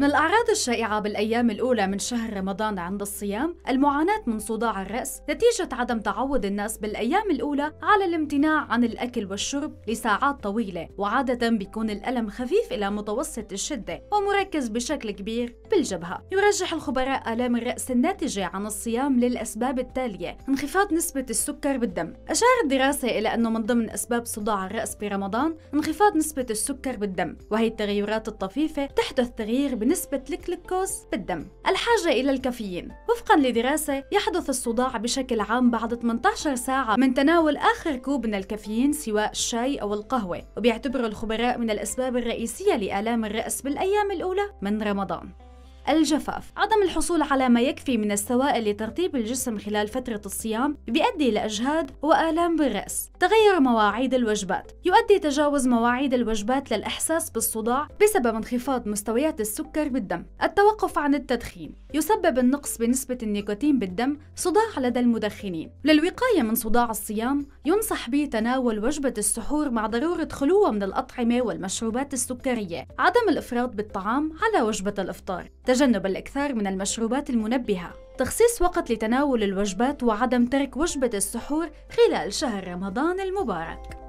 من الأعراض الشائعة بالأيام الأولى من شهر رمضان عند الصيام المعاناة من صداع الرأس نتيجة عدم تعود الناس بالأيام الأولى على الامتناع عن الأكل والشرب لساعات طويلة وعادة بيكون الألم خفيف إلى متوسط الشدة ومركز بشكل كبير بالجبهة. يرجح الخبراء آلام الرأس الناتجة عن الصيام للأسباب التالية انخفاض نسبة السكر بالدم. أشارت دراسة إلى أنه من ضمن أسباب صداع الرأس برمضان انخفاض نسبة السكر بالدم وهي التغيرات الطفيفة تحدث تغيير بنسبة الجلوكوز بالدم. الحاجة إلى الكافيين. وفقا لدراسة يحدث الصداع بشكل عام بعد 18 ساعة من تناول آخر كوب من الكافيين سواء الشاي أو القهوة وبيعتبروا الخبراء من الأسباب الرئيسية لآلام الرأس بالأيام الأولى من رمضان. الجفاف. عدم الحصول على ما يكفي من السوائل لترطيب الجسم خلال فترة الصيام بيؤدي إلى إجهاد وآلام بالرأس. تغير مواعيد الوجبات. يؤدي تجاوز مواعيد الوجبات للإحساس بالصداع بسبب انخفاض مستويات السكر بالدم. التوقف عن التدخين. يسبب النقص بنسبة النيكوتين بالدم صداع لدى المدخنين. للوقاية من صداع الصيام ينصح بتناول وجبة السحور مع ضرورة خلوة من الأطعمة والمشروبات السكرية. عدم الإفراط بالطعام على وجبة الإفطار. تجنب الإكثار من المشروبات المنبهة. تخصيص وقت لتناول الوجبات وعدم ترك وجبة السحور خلال شهر رمضان المبارك.